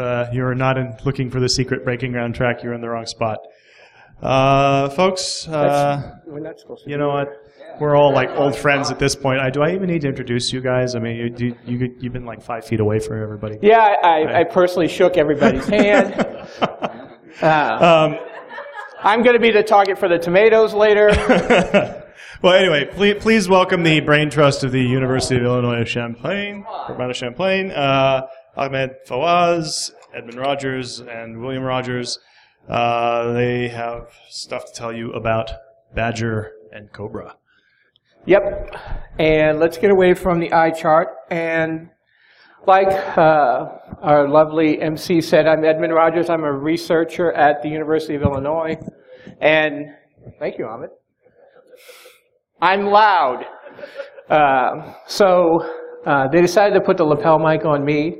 uh, you're not in, looking for the secret breaking ground track, you're in the wrong spot. Uh, folks, uh, We're not supposed to. you know what? We're all like old friends at this point. I, do I even need to introduce you guys? I mean, you, you, you, you've been like five feet away from everybody. Yeah, I, I personally shook everybody's hand. Uh, Um, I'm going to be the target for the tomatoes later. well, anyway, please, please welcome the brain trust of the University of Illinois Champaign, Urbana-Champaign, uh, Ahmed Fawaz, Edmund Rogers, and William Rogers. Uh, they have stuff to tell you about Badger and Kobra. Yep. And let's get away from the eye chart. And like uh, our lovely MC said, I'm Edmund Rogers. I'm a researcher at the University of Illinois. And thank you, Ahmed. I'm loud. Uh, so uh, they decided to put the lapel mic on me.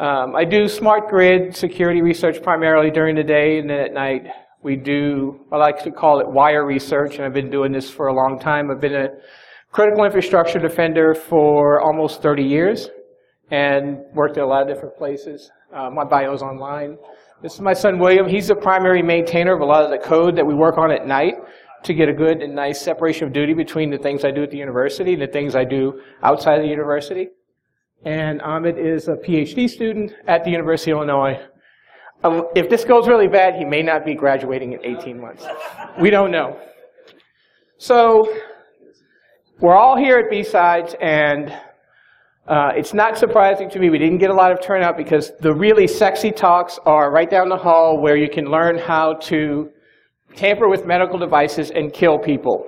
Um, I do smart grid security research primarily during the day, and then at night we do, I like to call it wire research, and I've been doing this for a long time. I've been a critical infrastructure defender for almost 30 years and worked at a lot of different places. Uh, my bio's online. This is my son William. He's the primary maintainer of a lot of the code that we work on at night to get a good and nice separation of duty between the things I do at the university and the things I do outside of the university. And Ahmed is a PhD student at the University of Illinois. Um, if this goes really bad, he may not be graduating in 18 months. We don't know. So, we're all here at B-Sides, and uh, it's not surprising to me we didn't get a lot of turnout because the really sexy talks are right down the hall where you can learn how to tamper with medical devices and kill people.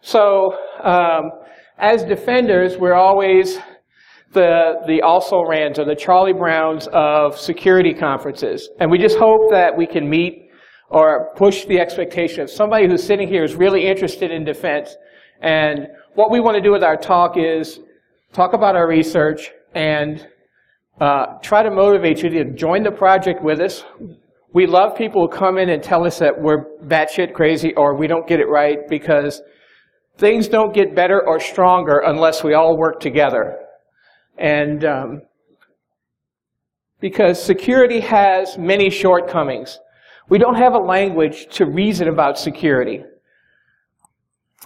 So, um, as defenders, we're always the, the also rans or the Charlie Browns of security conferences. And we just hope that we can meet or push the expectation of somebody who's sitting here is really interested in defense. And what we want to do with our talk is talk about our research and uh, try to motivate you to join the project with us. We love people who come in and tell us that we're batshit crazy or we don't get it right because things don't get better or stronger unless we all work together. And um, because security has many shortcomings. We don't have a language to reason about security.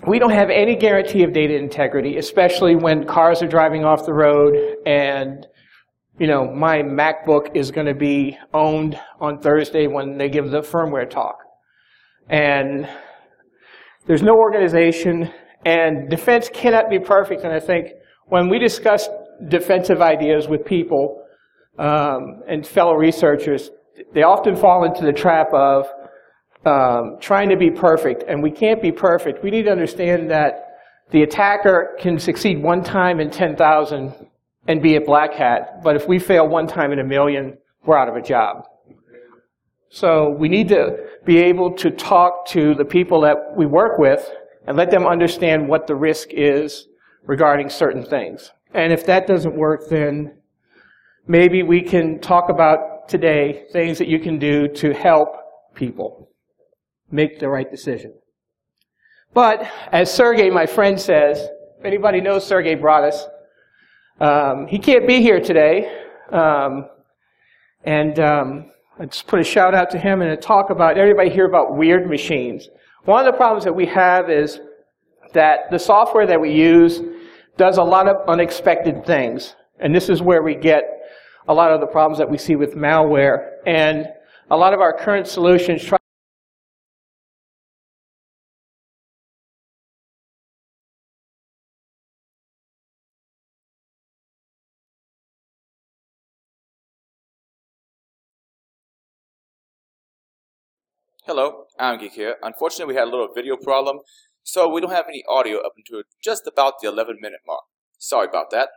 We don't have any guarantee of data integrity, especially when cars are driving off the road and you know, my MacBook is going to be owned on Thursday when they give the firmware talk. And there's no organization, and defense cannot be perfect. And I think when we discuss defensive ideas with people um, and fellow researchers, they often fall into the trap of um, trying to be perfect, and we can't be perfect. We need to understand that the attacker can succeed one time in 10,000 and be a black hat, but if we fail one time in a million, we're out of a job. So we need to be able to talk to the people that we work with and let them understand what the risk is regarding certain things. And if that doesn't work, then maybe we can talk about today things that you can do to help people make the right decision. But as Sergey, my friend, says, if anybody knows Sergey Bratus, um, he can't be here today. Um, and um, let's put a shout out to him and a talk about everybody hear about weird machines. One of the problems that we have is that the software that we use does a lot of unexpected things. And this is where we get a lot of the problems that we see with malware. And a lot of our current solutions try Hello, I'm Geek here. Unfortunately, we had a little video problem, so we don't have any audio up until just about the 11 minute mark. Sorry about that.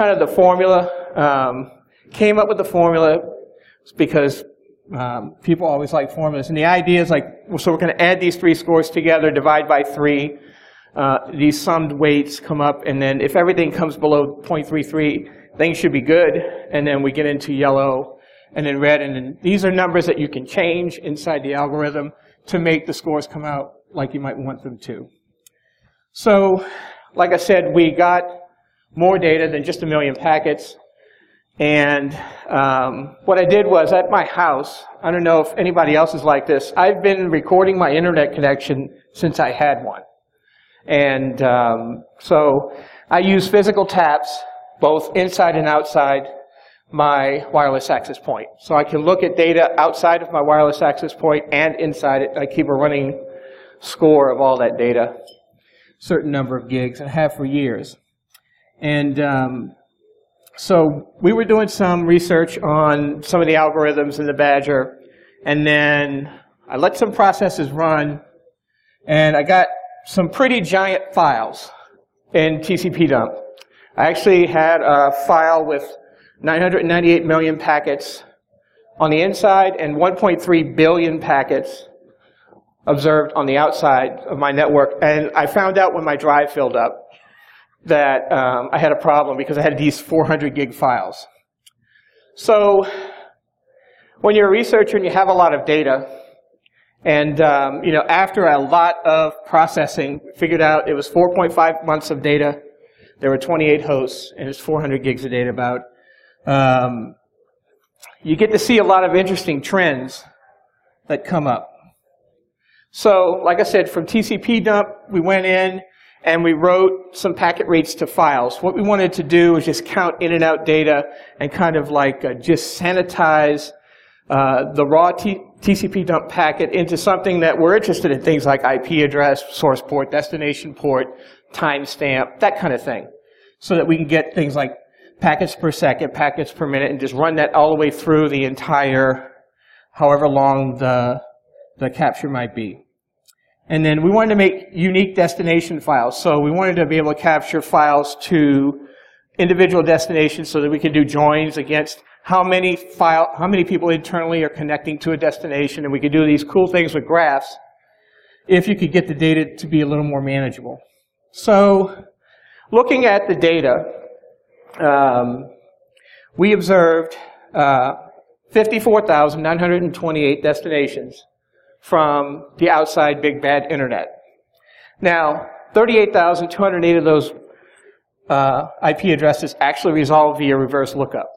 Kind of the formula. Um, came up with the formula because um, people always like formulas. And the idea is like, so we're going to add these three scores together, divide by three. Uh, these summed weights come up, and then if everything comes below 0.33, things should be good. And then we get into yellow and then red. And then these are numbers that you can change inside the algorithm to make the scores come out like you might want them to. So, like I said, we got more data than just a million packets. And um, what I did was at my house, I don't know if anybody else is like this, I've been recording my internet connection since I had one. And um, so I use physical taps, both inside and outside my wireless access point. So I can look at data outside of my wireless access point and inside it. I keep a running score of all that data, certain number of gigs, and have for years. And um, so we were doing some research on some of the algorithms in the Badger, and then I let some processes run, and I got some pretty giant files in TCP dump. I actually had a file with 998 million packets on the inside and 1.3 billion packets observed on the outside of my network. And I found out when my drive filled up that um, I had a problem because I had these 400 gig files. So when you're a researcher and you have a lot of data, and um, you know, after a lot of processing, figured out it was 4.5 months of data. There were 28 hosts, and it's 400 gigs of data about. Um, you get to see a lot of interesting trends that come up. So, like I said, from TCP dump, we went in and we wrote some packet rates to files. What we wanted to do was just count in and out data and kind of like uh, just sanitize uh, the raw TCP dump packet into something that we're interested in, things like IP address, source port, destination port, timestamp, that kind of thing. So that we can get things like packets per second, packets per minute, and just run that all the way through the entire, however long the, the capture might be. And then we wanted to make unique destination files. So we wanted to be able to capture files to individual destinations so that we could do joins against how many file, how many people internally are connecting to a destination, and we could do these cool things with graphs if you could get the data to be a little more manageable. So, looking at the data, um, we observed uh, 54,928 destinations from the outside big bad internet. Now, 38,208 of those uh, IP addresses actually resolved via reverse lookup.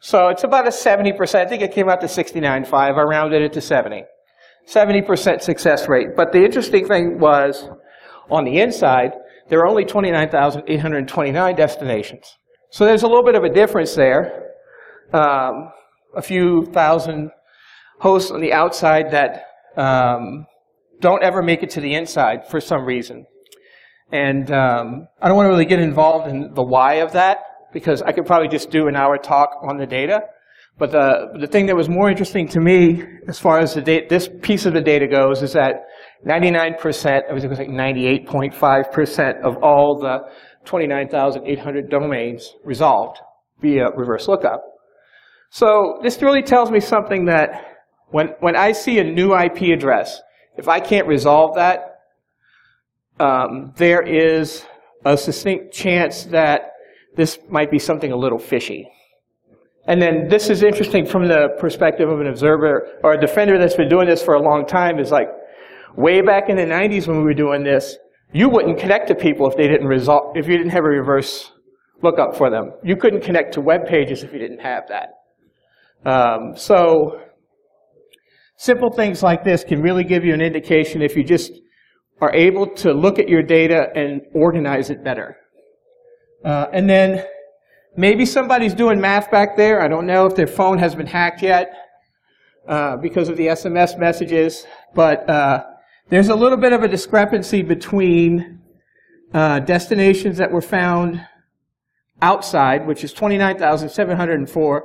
So it's about a 70%. I think it came out to 69.5. I rounded it to 70. 70% success rate. But the interesting thing was, on the inside, there are only 29,829 destinations. So there's a little bit of a difference there. Um, a few thousand hosts on the outside that um, don't ever make it to the inside for some reason. And um, I don't want to really get involved in the why of that because I could probably just do an hour talk on the data. But the, the thing that was more interesting to me, as far as the data, this piece of the data goes, is that 99%, I was say 98.5% of all the 29,800 domains resolved via reverse lookup. So this really tells me something that when, when I see a new IP address, if I can't resolve that, um, there is a distinct chance that this might be something a little fishy. And then this is interesting from the perspective of an observer or a defender that's been doing this for a long time is like, way back in the 90s when we were doing this, you wouldn't connect to people if they didn't resolve, if you didn't have a reverse lookup for them. You couldn't connect to web pages if you didn't have that. Um, so simple things like this can really give you an indication if you just are able to look at your data and organize it better. Uh, and then maybe somebody's doing math back there. I don't know if their phone has been hacked yet uh, because of the SMS messages, but uh, there's a little bit of a discrepancy between uh, destinations that were found outside, which is 29,704,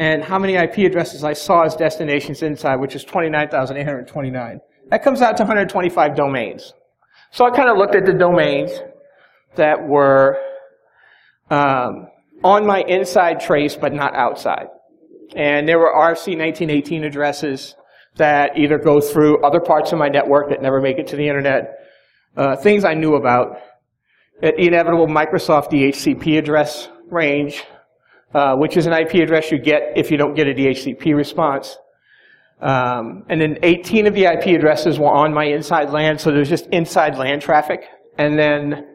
and how many IP addresses I saw as destinations inside, which is 29,829. That comes out to 125 domains. So I kind of looked at the domains that were um, on my inside trace, but not outside. And there were RFC 1918 addresses that either go through other parts of my network that never make it to the internet, uh, things I knew about, an inevitable Microsoft DHCP address range, uh, which is an IP address you get if you don't get a DHCP response. Um, and then 18 of the IP addresses were on my inside LAN, so there's just inside LAN traffic. And then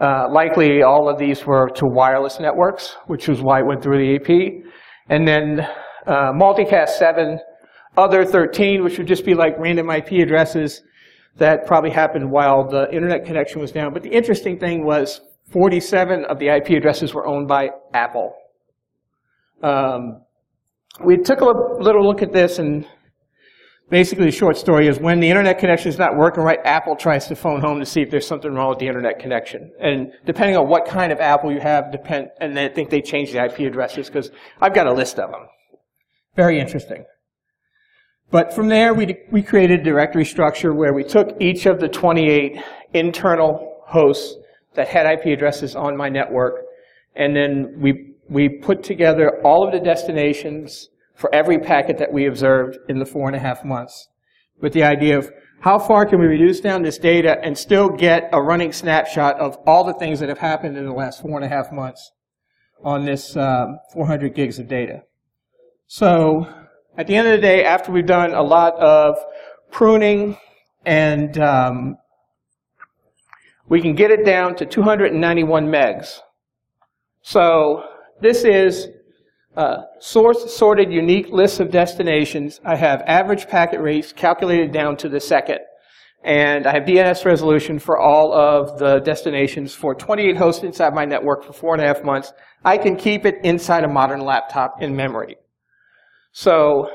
uh, likely all of these were to wireless networks, which was why it went through the AP. And then uh, multicast 7, other 13, which would just be like random IP addresses that probably happened while the internet connection was down. But the interesting thing was 47 of the IP addresses were owned by Apple. Um, we took a little look at this and basically the short story is when the internet connection is not working right, Apple tries to phone home to see if there's something wrong with the internet connection. And depending on what kind of Apple you have, depend, and I think they change the IP addresses because I've got a list of them. Very interesting. But from there, we, we created a directory structure where we took each of the 28 internal hosts that had IP addresses on my network, and then we, we put together all of the destinations for every packet that we observed in the four and a half months with the idea of how far can we reduce down this data and still get a running snapshot of all the things that have happened in the last four and a half months on this um, 400 gigs of data. So at the end of the day, after we've done a lot of pruning and um, we can get it down to 291 megs. So this is source sorted unique lists of destinations. I have average packet rates calculated down to the second. And I have DNS resolution for all of the destinations for 28 hosts inside my network for four and a half months. I can keep it inside a modern laptop in memory. So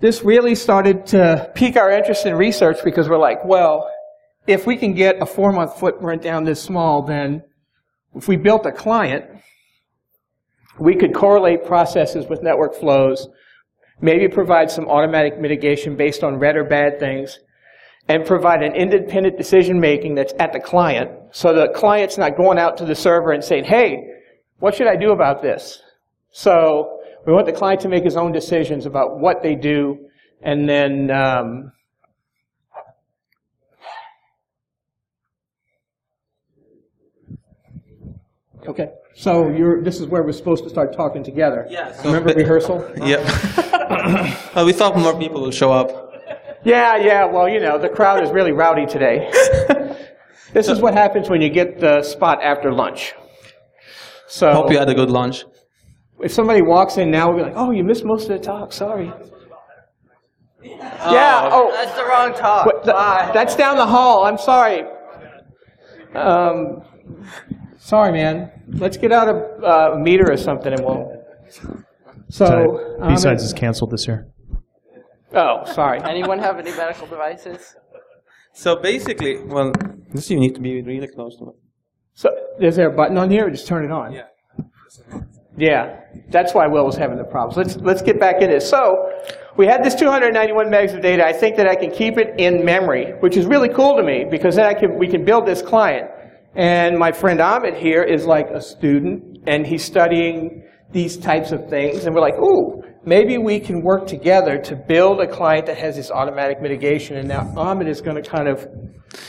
this really started to pique our interest in research because we're like, well, if we can get a four month footprint down this small, then if we built a client we could correlate processes with network flows, maybe provide some automatic mitigation based on red or bad things, and provide an independent decision making that's at the client. So the client's not going out to the server and saying, hey, what should I do about this? So we want the client to make his own decisions about what they do, and then um, okay. So you're, this is where we're supposed to start talking together. Yeah. So Remember rehearsal? Yep. well, we thought more people would show up. Yeah, yeah. Well, you know, the crowd is really rowdy today. this is what happens when you get the spot after lunch. So Hope you had a good lunch. if somebody walks in now, we'll be like, "Oh, you missed most of the talk. Sorry." yeah. Oh, That's the wrong talk. What- th- that's down the hall. I'm sorry. Um, sorry, man. Let's get out a uh, meter or something, and we'll. So. um, B-Sides is canceled this year. Oh, sorry. Anyone have any medical devices? So basically, well, this you need to be really close to it. So, is there a button on here, or just turn it on? Yeah. Yeah, that's why Will was having the problems. Let's let's get back into it. So, we had this 291 megs of data. I think that I can keep it in memory, which is really cool to me because then I can we can build this client. And my friend Ahmed here is like a student, and he's studying these types of things. And we're like, ooh, maybe we can work together to build a client that has this automatic mitigation. And now Ahmed is going to kind of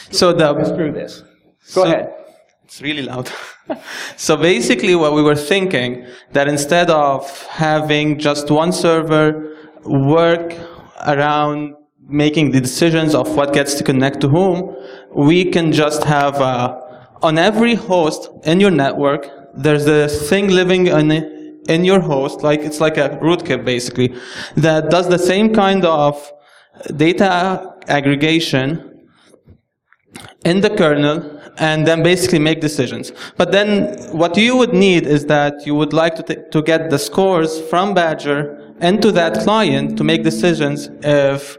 So go us through this. Go So- ahead. It's really loud. so basically what we were thinking that instead of having just one server work around making the decisions of what gets to connect to whom, we can just have uh, on every host in your network, there's a thing living in, in your host, like it's like a rootkit basically, that does the same kind of data aggregation in the kernel and then basically make decisions. But then what you would need is that you would like to, to get the scores from Badger into that client to make decisions if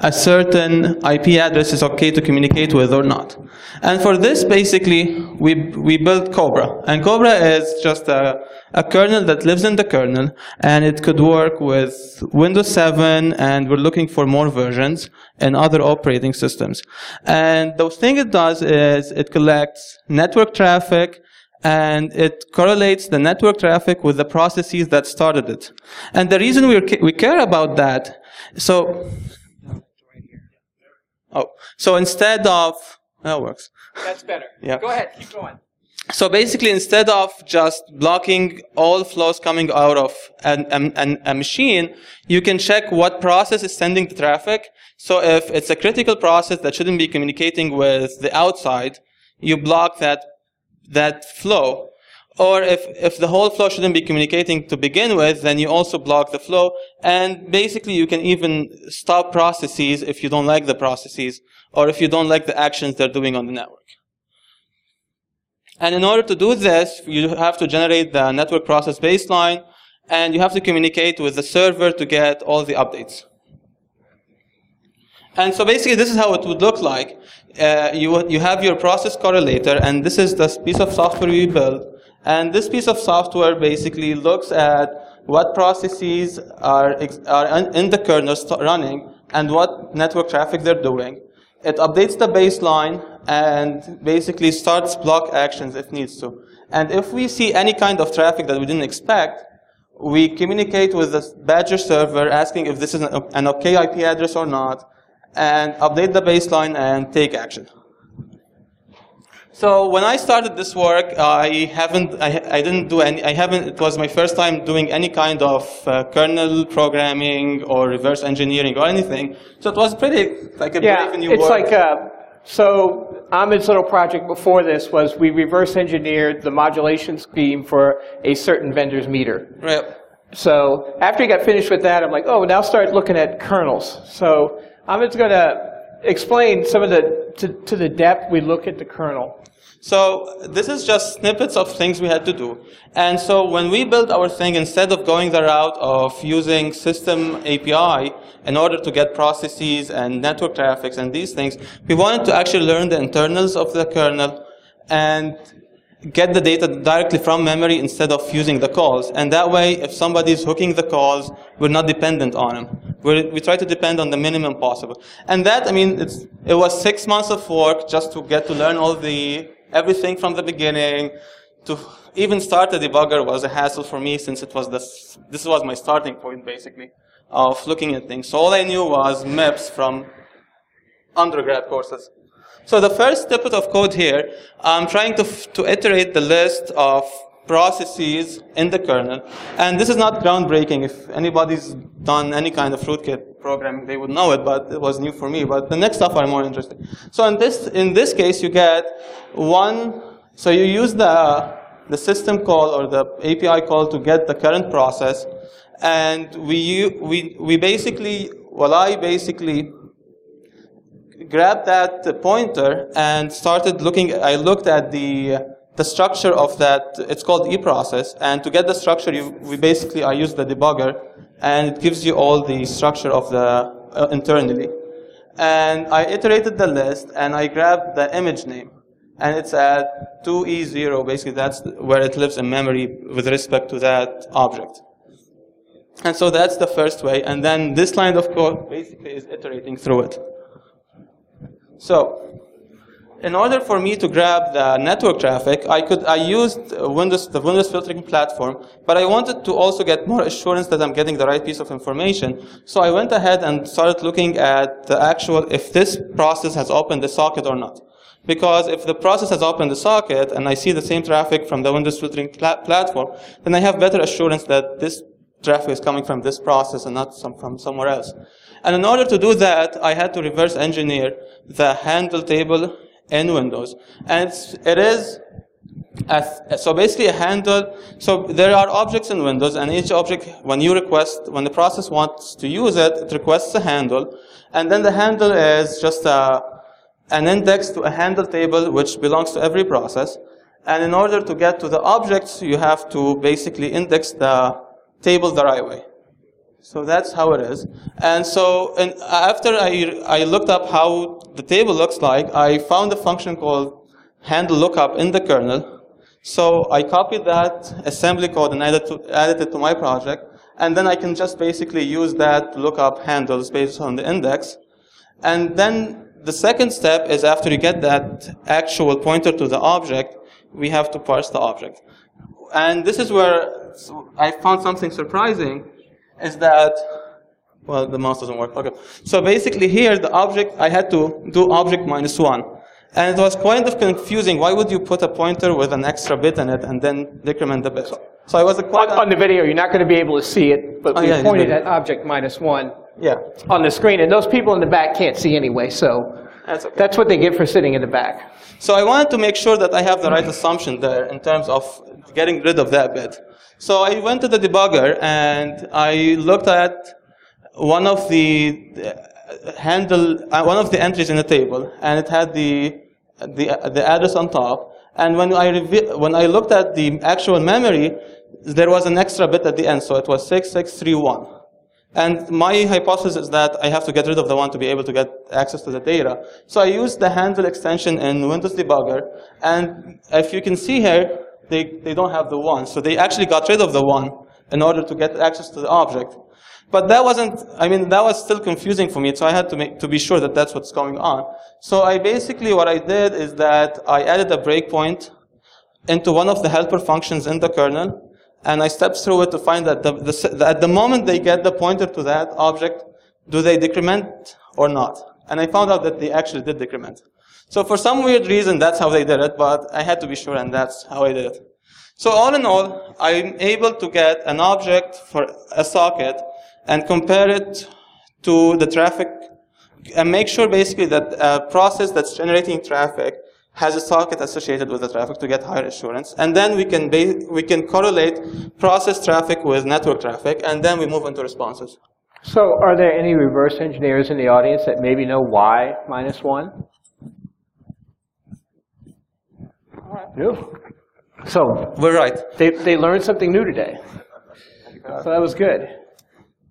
a certain IP address is okay to communicate with or not. And for this, basically, we, we built Kobra. And Kobra is just a, a kernel that lives in the kernel, and it could work with Windows 7, and we're looking for more versions and other operating systems. And the thing it does is it collects network traffic and it correlates the network traffic with the processes that started it. And the reason we we care about that, so oh, so instead of that works. That's better. Yeah. Go ahead, keep going. So basically, instead of just blocking all flows coming out of an, an, a machine, you can check what process is sending the traffic. So if it's a critical process that shouldn't be communicating with the outside, you block that, that flow. Or if, if the whole flow shouldn't be communicating to begin with, then you also block the flow. And basically, you can even stop processes if you don't like the processes or if you don't like the actions they're doing on the network. And in order to do this, you have to generate the network process baseline, and you have to communicate with the server to get all the updates. And so basically, this is how it would look like. Uh, you, you have your process correlator, and this is the piece of software we built. And this piece of software basically looks at what processes are, are in the kernel running and what network traffic they're doing. It updates the baseline and basically starts block actions if needs to. And if we see any kind of traffic that we didn't expect, we communicate with the Badger server asking if this is an OK IP address or not, and update the baseline and take action. So when I started this work, I haven't, I, I, didn't do any, I haven't, it was my first time doing any kind of uh, kernel programming or reverse engineering or anything. So it was pretty, like a yeah, brave new it's work. like, uh, so Ahmed's little project before this was we reverse engineered the modulation scheme for a certain vendor's meter. Right. So after he got finished with that, I'm like, oh, now start looking at kernels. So Ahmed's going to explain some of the, to, to the depth we look at the kernel. So this is just snippets of things we had to do. And so when we built our thing, instead of going the route of using system API in order to get processes and network traffics and these things, we wanted to actually learn the internals of the kernel and get the data directly from memory instead of using the calls. And that way, if somebody's hooking the calls, we're not dependent on them. We're, we try to depend on the minimum possible. And that, I mean, it was six months of work just to get to learn all the everything from the beginning. To even start a debugger was a hassle for me since it was this, this was my starting point basically of looking at things. So all I knew was MIPS from undergrad courses. So the first snippet of code here, I'm trying to, to iterate the list of processes in the kernel. And this is not groundbreaking. If anybody's done any kind of rootkit programming, they would know it, but it was new for me. But the next stuff are more interesting. So in this, in this case, you get one, so you use the, the system call or the API call to get the current process. And we, we, we basically, well, I basically grabbed that pointer and started looking, I looked at the, the structure of that, it's called eProcess, and to get the structure, you, we basically, I use the debugger, and it gives you all the structure of the, uh, internally. And I iterated the list, and I grabbed the image name, and it's at 2E0, basically that's where it lives in memory with respect to that object. And so that's the first way, and then this line of code basically is iterating through it. So, in order for me to grab the network traffic, I could I used Windows the Windows filtering platform, but I wanted to also get more assurance that I'm getting the right piece of information. So I went ahead and started looking at the actual if this process has opened the socket or not. Because if the process has opened the socket and I see the same traffic from the Windows filtering pla platform, then I have better assurance that this traffic is coming from this process and not some, from somewhere else. And in order to do that, I had to reverse engineer the handle table in Windows. And it's, it is, a, so basically a handle, so there are objects in Windows, and each object, when you request, when the process wants to use it, it requests a handle, and then the handle is just a, an index to a handle table which belongs to every process. And in order to get to the objects, you have to basically index the table the right way. So that's how it is. And so and after I, I looked up how the table looks like, I found a function called handle lookup in the kernel. So I copied that assembly code and added, to, added it to my project. And then I can just basically use that to look up handles based on the index. And then the second step is after you get that actual pointer to the object, we have to parse the object. And this is where I found something surprising, is that, well, the mouse doesn't work. Okay. So basically here, the object, I had to do object minus one. And it was kind of confusing. Why would you put a pointer with an extra bit in it and then decrement the bit? So I was quite On the video, you're not going to be able to see it, but Oh, we yeah, pointed at object minus one yeah. on the screen, and those people in the back can't see anyway, so That's okay. that's what they get for sitting in the back. So I wanted to make sure that I have the right assumption there in terms of getting rid of that bit. So I went to the debugger and I looked at one of the uh, handle, uh, one of the entries in the table, and it had the the, the address on top. And when I when I looked at the actual memory, there was an extra bit at the end, so it was six six three one. And my hypothesis is that I have to get rid of the one to be able to get access to the data. So I used the handle extension in Windows Debugger. And if you can see here, they, they don't have the one. So they actually got rid of the one in order to get access to the object. But that wasn't, I mean, that was still confusing for me. So I had to make, to be sure that that's what's going on. So I basically, what I did is that I added a breakpoint into one of the helper functions in the kernel, and I stepped through it to find that the, the, at the moment they get the pointer to that object, do they decrement or not? And I found out that they actually did decrement. So for some weird reason, that's how they did it, but I had to be sure, and that's how I did it. So all in all, I'm able to get an object for a socket and compare it to the traffic and make sure basically that a process that's generating traffic has a socket associated with the traffic to get higher assurance. And then we can, we can correlate process traffic with network traffic, and then we move into responses. So are there any reverse engineers in the audience that maybe know why minus one? No. So We're right. they, they learned something new today. So that was good.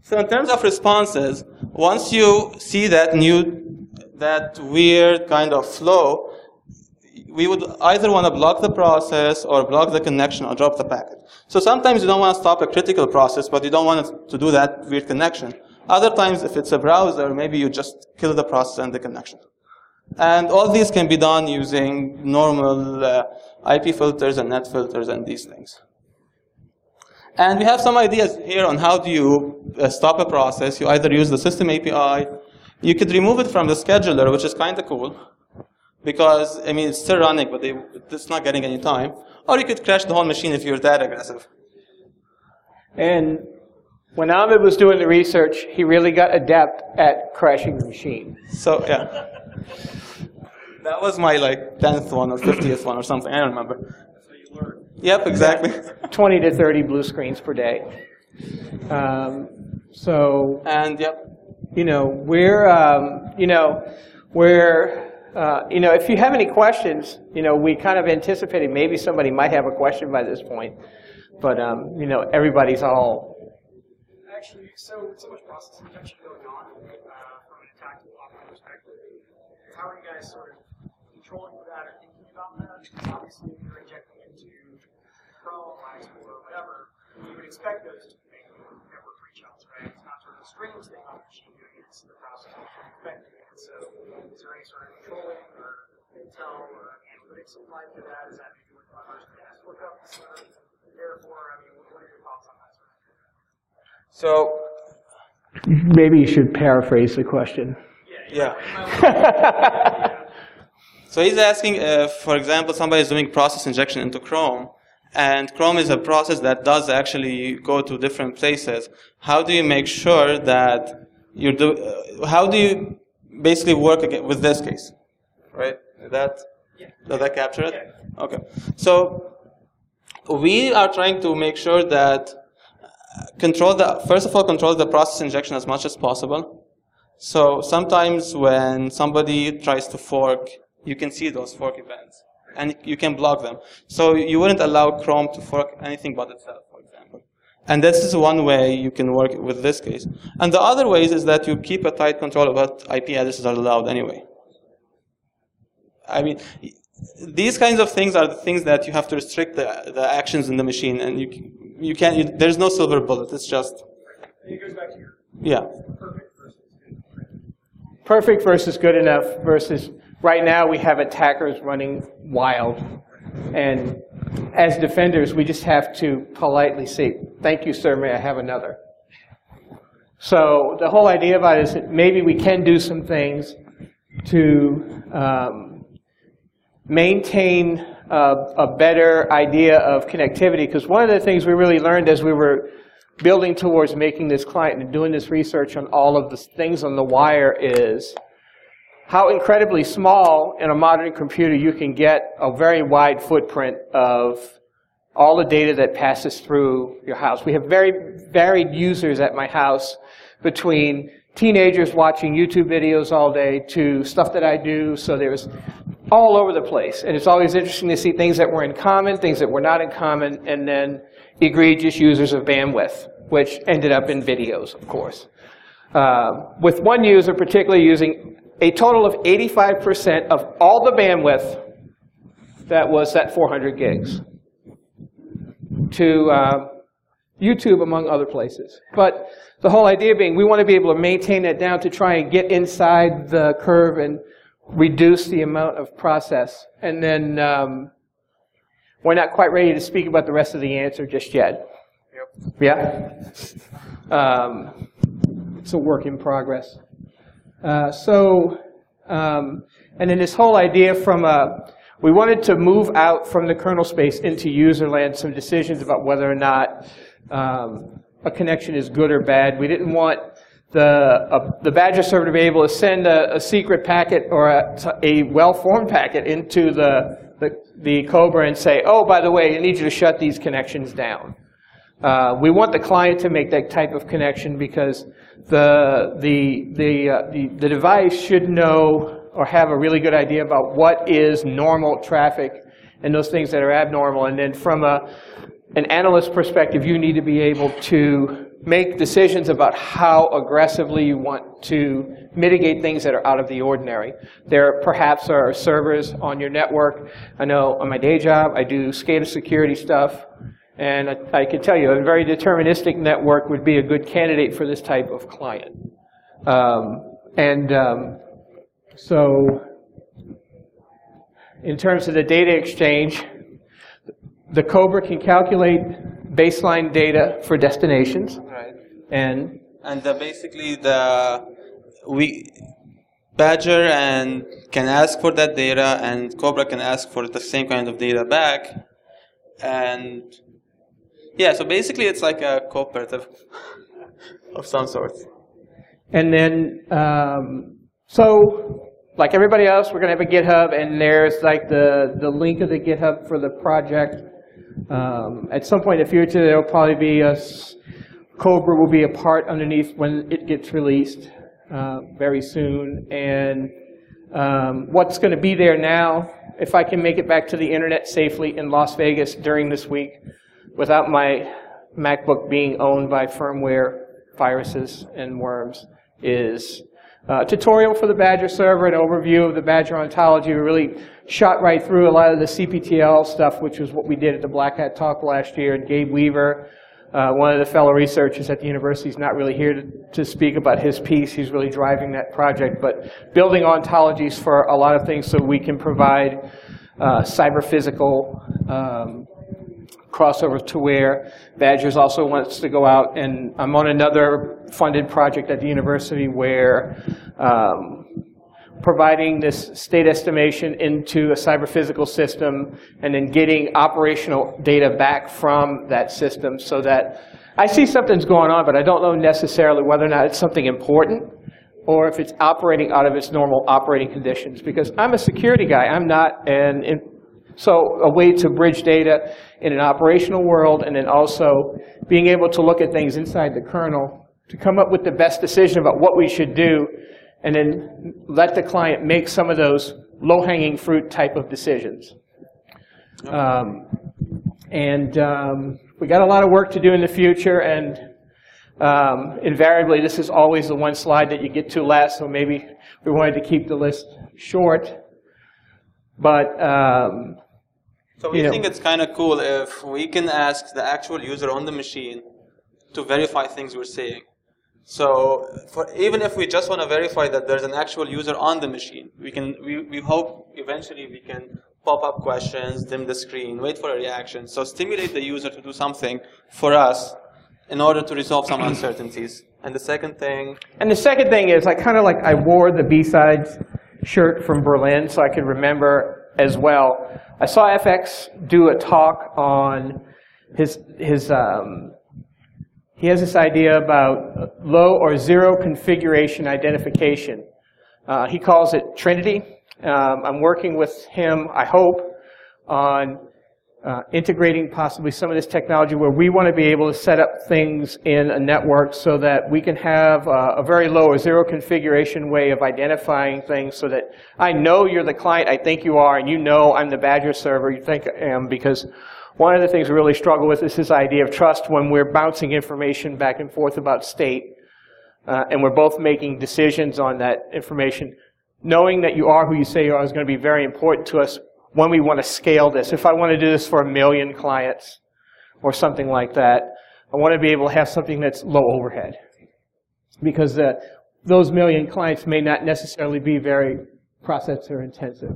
So in terms of responses, once you see that new, that weird kind of flow, we would either want to block the process or block the connection or drop the packet. So sometimes you don't want to stop a critical process, but you don't want it to do that weird connection. Other times, if it's a browser, maybe you just kill the process and the connection. And all these can be done using normal uh, IP filters and net filters and these things. And we have some ideas here on how do you uh, stop a process. You either use the system API, you could remove it from the scheduler, which is kind of cool, because, I mean, it's still running, but they, it's not getting any time. Or you could crash the whole machine if you're that aggressive. And when Ahmed was doing the research, he really got adept at crashing the machine. So, yeah. That was my, like, 10th one or 50th one or something. I don't remember. Yep, exactly. 20 to 30 blue screens per day. Um, so And, yep. you know, we're, um, you know, we're, uh, you know, if you have any questions, you know, we kind of anticipated maybe somebody might have a question by this point, but, um, you know, everybody's all, Actually, so so much process injection going on uh, from an attack blocker perspective. How are you guys sort of controlling for that or thinking about that? Because obviously, if you're injecting into Chrome, or whatever, you would expect those to make network reach outs, right? It's not sort of the streams thing on the machine doing it, it's the process that's expecting it. So, is there any sort of controlling or intel or analytics applied to that? Is that maybe with others to look up? So, therefore, I mean, what are your thoughts on that? Sort of? So, maybe you should paraphrase the question. Yeah. yeah. So he's asking if, for example, somebody is doing process injection into Chrome, and Chrome is a process that does actually go to different places. How do you make sure that you do? Uh, how do you basically work again with this case? Right? That does that capture it? Okay. So we are trying to make sure that uh, control the first of all control the process injection as much as possible. So sometimes when somebody tries to fork, you can see those fork events, and you can block them. So you wouldn't allow Chrome to fork anything but itself, for example. And this is one way you can work with this case. And the other ways is that you keep a tight control of what IP addresses are allowed anyway. I mean, these kinds of things are the things that you have to restrict the, the actions in the machine, and you you can't. You, there's no silver bullet. It's just It goes back to your yeah. perfect versus good. Perfect versus good enough versus right now we have attackers running wild And as defenders, we just have to politely say, thank you, sir, may I have another? So the whole idea about it is that maybe we can do some things to um, maintain a, a better idea of connectivity. Because one of the things we really learned as we were building towards making this client and doing this research on all of the things on the wire is how incredibly small in a modern computer you can get a very wide footprint of all the data that passes through your house. We have very varied users at my house between teenagers watching YouTube videos all day to stuff that I do. So there's all over the place. And it's always interesting to see things that were in common, things that were not in common, and then egregious users of bandwidth, which ended up in videos, of course. Uh, with one user particularly using a total of 85% of all the bandwidth that was at 400 gigs to uh, YouTube, among other places. But the whole idea being we want to be able to maintain that down to try and get inside the curve and reduce the amount of process. And then um, we're not quite ready to speak about the rest of the answer just yet. Yep. Yeah? Um, it's a work in progress. Uh, so, um, and then this whole idea from a, we wanted to move out from the kernel space into user land some decisions about whether or not um, a connection is good or bad. We didn't want the, uh, the Badger server to be able to send a, a secret packet or a, a well-formed packet into the, the, the Kobra and say, oh, by the way, I need you to shut these connections down. Uh, we want the client to make that type of connection because the, the, the, uh, the, the device should know or have a really good idea about what is normal traffic and those things that are abnormal. And then from a, an analyst perspective, you need to be able to make decisions about how aggressively you want to mitigate things that are out of the ordinary. There perhaps are servers on your network. I know on my day job, I do SCADA security stuff. And I, I can tell you, a very deterministic network would be a good candidate for this type of client. Um, and um, so, in terms of the data exchange, the Kobra can calculate baseline data for destinations. Right. And And the, basically the we Badger and can ask for that data, and Kobra can ask for the same kind of data back, and yeah. So basically, it's like a cooperative of some sort. And then, um, so like everybody else, we're going to have a GitHub, and there's like the, the link of the GitHub for the project. Um, at some point in the future, there'll probably be a Kobra will be a part underneath when it gets released uh, very soon. And um, what's going to be there now, if I can make it back to the internet safely in Las Vegas during this week, without my MacBook being owned by firmware viruses and worms, is a tutorial for the Badger server, an overview of the Badger ontology. We really shot right through a lot of the CPTL stuff, which was what we did at the Black Hat Talk last year. And Gabe Weaver, uh, one of the fellow researchers at the university, is not really here to, to speak about his piece. He's really driving that project. But building ontologies for a lot of things so we can provide uh, cyber physical um, crossover to where Badgers also wants to go out and I'm on another funded project at the university where um, providing this state estimation into a cyber physical system and then getting operational data back from that system so that I see something's going on, but I don't know necessarily whether or not it's something important or if it's operating out of its normal operating conditions. Because I'm a security guy, I'm not an so a way to bridge data in an operational world and then also being able to look at things inside the kernel to come up with the best decision about what we should do and then let the client make some of those low-hanging fruit type of decisions. Um, and um, we got a lot of work to do in the future and um, invariably this is always the one slide that you get to last so maybe we wanted to keep the list short. But um, So we think it's kind of cool if we can ask the actual user on the machine to verify things we're saying. So for, even if we just want to verify that there's an actual user on the machine, we can we, we hope eventually we can pop-up questions, dim the screen, wait for a reaction. So stimulate the user to do something for us in order to resolve some uncertainties. And the second thing, And the second thing is, I kind of like, I wore the B-Sides shirt from Berlin so I could remember as well. I saw FX do a talk on his, his um, he has this idea about low or zero configuration identification. Uh, he calls it Trinity. Um, I'm working with him, I hope, on uh, integrating possibly some of this technology where we want to be able to set up things in a network so that we can have uh, a very low or zero configuration way of identifying things so that I know you're the client I think you are and you know I'm the Badger server you think I am because one of the things we really struggle with is this idea of trust when we're bouncing information back and forth about state uh, and we're both making decisions on that information. Knowing that you are who you say you are is going to be very important to us when we want to scale this. If I want to do this for a million clients or something like that, I want to be able to have something that's low overhead. Because uh, those million clients may not necessarily be very processor intensive.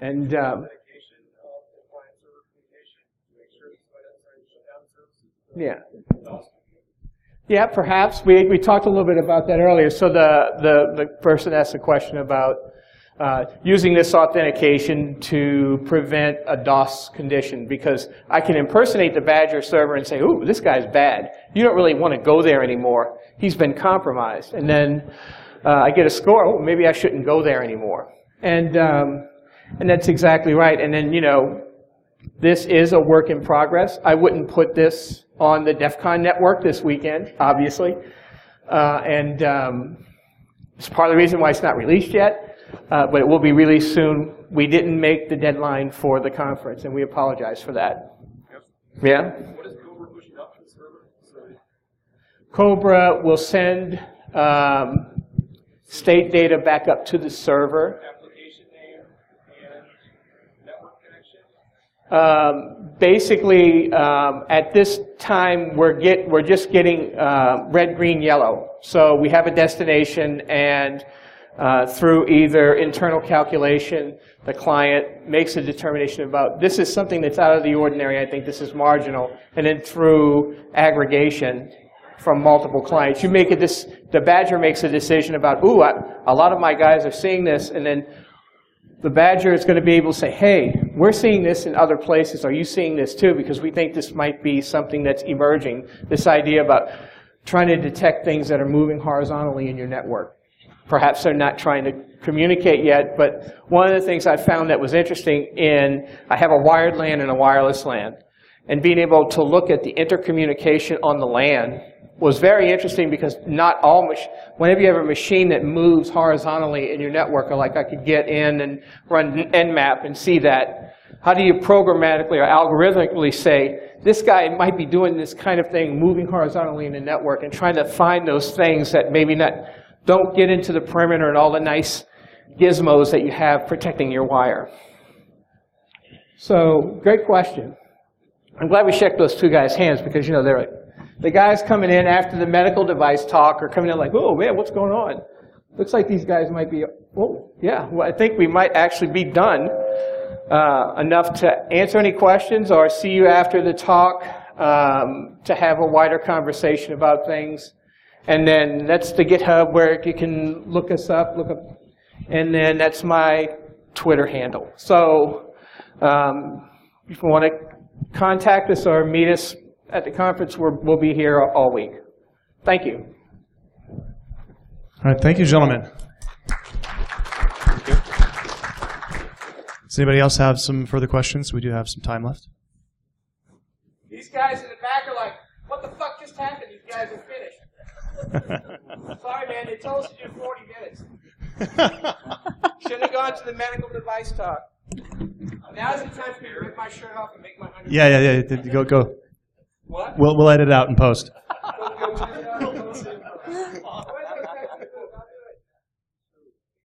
And um, yeah. Yeah, perhaps. We, we talked a little bit about that earlier. So the, the, the person asked a question about uh, using this authentication to prevent a DOS condition because I can impersonate the Badger server and say, ooh, this guy's bad. You don't really want to go there anymore. He's been compromised. And then uh, I get a score, oh, maybe I shouldn't go there anymore. And, um, and that's exactly right. And then, you know, this is a work in progress. I wouldn't put this on the DEF CON network this weekend, obviously. Uh, and um, it's part of the reason why it's not released yet uh, but it will be released soon. We didn't make the deadline for the conference, and we apologize for that. Yeah? What is Kobra pushing up to the server? Kobra will send um, state data back up to the server. application name and network connection. Um, basically, um, at this time, we're get we're just getting uh, red, green, yellow. So we have a destination, and uh, through either internal calculation, the client makes a determination about this is something that's out of the ordinary. I think this is marginal, and then through aggregation from multiple clients, you make a this. The Badger makes a decision about, ooh, I, a lot of my guys are seeing this, and then the Badger is going to be able to say, hey, we're seeing this in other places. Are you seeing this too? Because we think this might be something that's emerging. This idea about trying to detect things that are moving horizontally in your network. Perhaps they're not trying to communicate yet, but one of the things I found that was interesting in, I have a wired LAN and a wireless LAN. And being able to look at the intercommunication on the LAN was very interesting because not all, mach- whenever you have a machine that moves horizontally in your network, or like I could get in and run Nmap and see that, how do you programmatically or algorithmically say, this guy might be doing this kind of thing, moving horizontally in the network and trying to find those things that maybe not, don't get into the perimeter and all the nice gizmos that you have protecting your wire. So, great question. I'm glad we shook those two guys' hands because, you know, they're like, the guys coming in after the medical device talk are coming in like, oh man, what's going on? Looks like these guys might be, oh, yeah, well, I think we might actually be done uh, enough to answer any questions or see you after the talk um, to have a wider conversation about things. And then that's the GitHub where you can look us up, look up, and then that's my Twitter handle. So um, if you want to contact us or meet us at the conference, we're, we'll be here all week. Thank you. All right, thank you, gentlemen. Does anybody else have some further questions? We do have some time left. These guys in the back are like, what the fuck just happened? These guys are finished. Sorry, man, they told us to do 40 minutes. Shouldn't have gone to the medical device talk. Now's the time for me to rip my shirt off and make my 100 Yeah, yeah, yeah. Go, go. What? We'll, we'll edit it out in post.